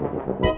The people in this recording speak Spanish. Gracias.